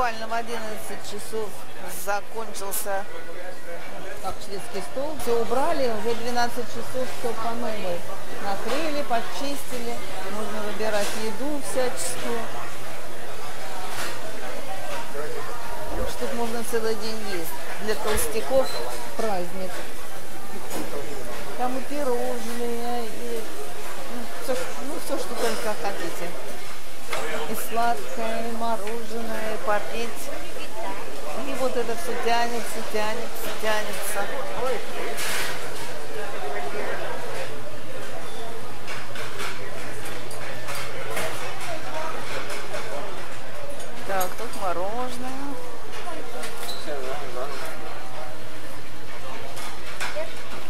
буквально в 11 часов закончился как шведский стол. Все убрали, уже 12 часов все по новой. Накрыли, почистили. Можно выбирать еду всяческую. Так что тут можно целый день есть. Для толстяков праздник. Там и пирожные, и ну, все, ну, все, что только хотите. И сладкое, и мороженое, и попить. И вот это все тянется, тянется, тянется. Так, тут мороженое.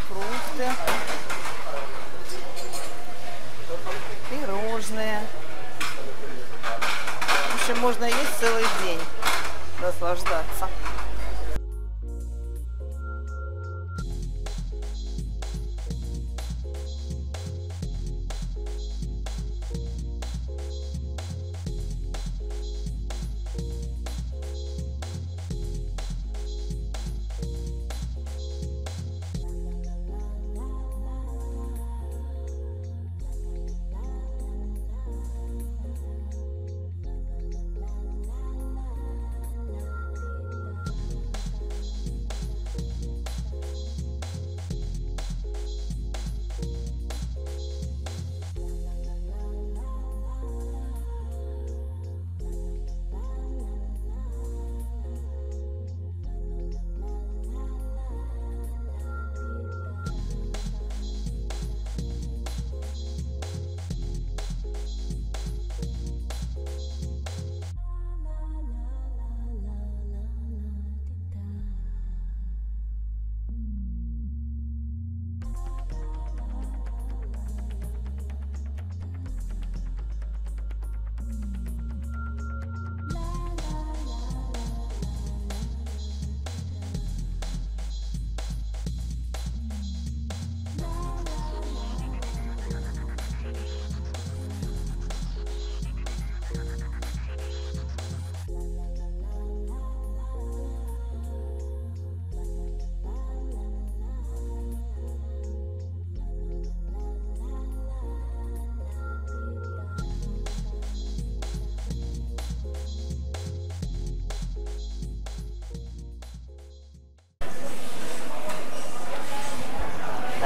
Фрукты. Пирожные. Общем, можно есть целый день, наслаждаться.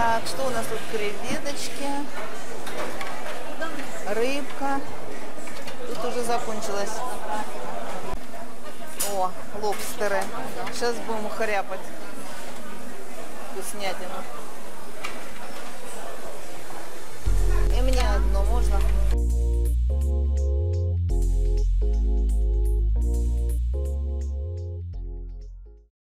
Так, что у нас тут? Креветочки, рыбка. Тут уже закончилось. О, лобстеры. Сейчас будем хряпать. Вкуснятину. И мне одно можно?